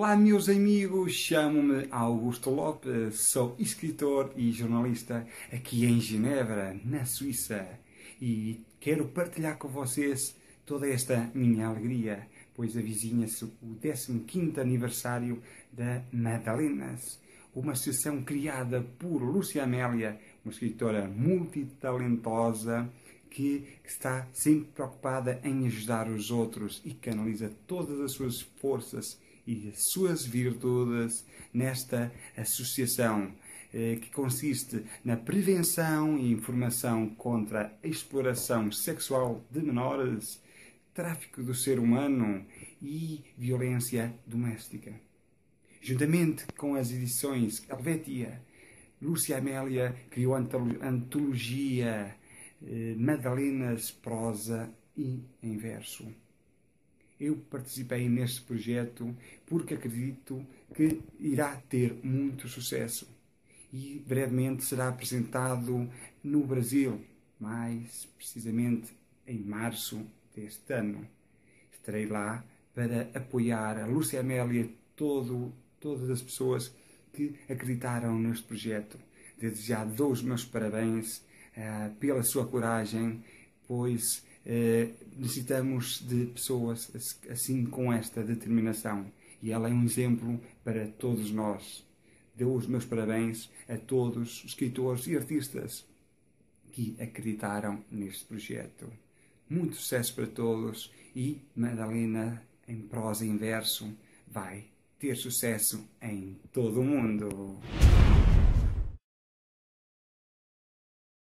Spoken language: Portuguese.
Olá, meus amigos, chamo-me Augusto Lopes, sou escritor e jornalista aqui em Genebra, na Suíça, e quero partilhar com vocês toda esta minha alegria, pois avizinha-se o 15 aniversário da Madalenas, uma associação criada por Lúcia Amélia, uma escritora multitalentosa que está sempre preocupada em ajudar os outros e canaliza todas as suas forças e as suas virtudes nesta associação eh, que consiste na prevenção e informação contra a exploração sexual de menores, tráfico do ser humano e violência doméstica. Juntamente com as edições Helvetia, Lúcia Amélia criou a antologia eh, Madalenas Prosa e em Verso. Eu participei neste projeto porque acredito que irá ter muito sucesso e brevemente será apresentado no Brasil, mais precisamente em março deste ano. Estarei lá para apoiar a Lúcia Amélia e todo, todas as pessoas que acreditaram neste projeto. Desde já dou os meus parabéns uh, pela sua coragem, pois eh, necessitamos de pessoas assim com esta determinação e ela é um exemplo para todos nós. Dou os meus parabéns a todos os escritores e artistas que acreditaram neste projeto. Muito sucesso para todos e Madalena, em prosa e em verso, vai ter sucesso em todo o mundo.